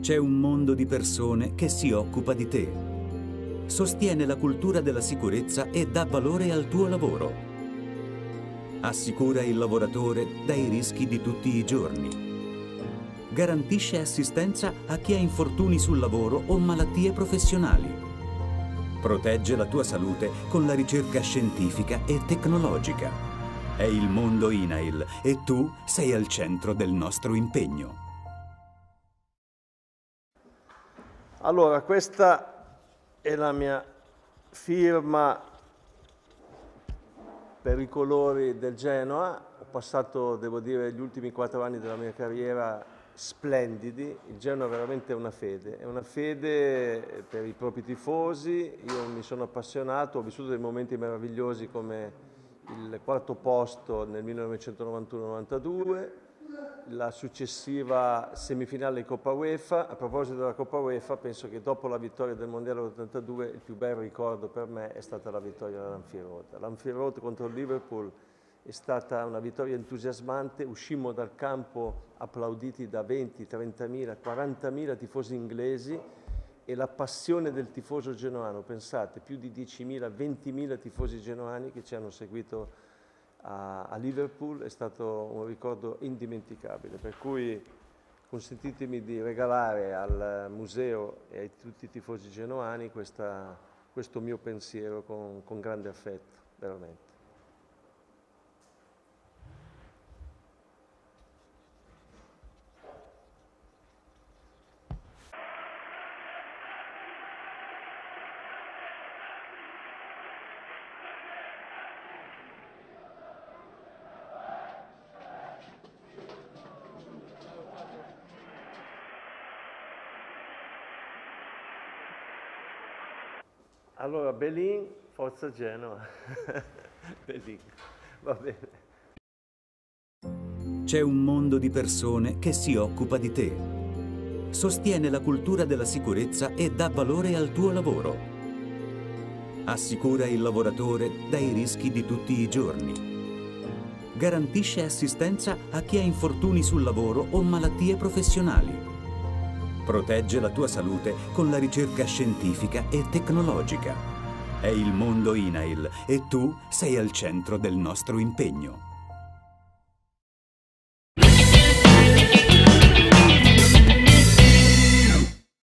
C'è un mondo di persone che si occupa di te. Sostiene la cultura della sicurezza e dà valore al tuo lavoro. Assicura il lavoratore dai rischi di tutti i giorni. Garantisce assistenza a chi ha infortuni sul lavoro o malattie professionali. Protegge la tua salute con la ricerca scientifica e tecnologica. È il mondo INAIL e tu sei al centro del nostro impegno. Allora, questa è la mia firma per i colori del Genoa. Ho passato, devo dire, gli ultimi quattro anni della mia carriera splendidi. Il Genoa è veramente una fede, è una fede per i propri tifosi. Io mi sono appassionato, ho vissuto dei momenti meravigliosi come il quarto posto nel 1991-92 la successiva semifinale di Coppa UEFA. A proposito della Coppa UEFA, penso che dopo la vittoria del Mondiale 82 il più bel ricordo per me è stata la vittoria. L'Anfield Road contro il Liverpool è stata una vittoria entusiasmante, uscimmo dal campo applauditi da 20, 30.000, 40.000 tifosi inglesi e la passione del tifoso genoano, pensate, più di 10.000, 20.000 tifosi genoani che ci hanno seguito a, a Liverpool è stato un ricordo indimenticabile, per cui consentitemi di regalare al museo e a tutti i tifosi genoani questa, questo mio pensiero con, con grande affetto, veramente. Allora, Belin, Forza Genoa. Belin, va bene. C'è un mondo di persone che si occupa di te. Sostiene la cultura della sicurezza e dà valore al tuo lavoro. Assicura il lavoratore dai rischi di tutti i giorni. Garantisce assistenza a chi ha infortuni sul lavoro o malattie professionali Protegge la tua salute con la ricerca scientifica e tecnologica. È il mondo INAIL e tu sei al centro del nostro impegno.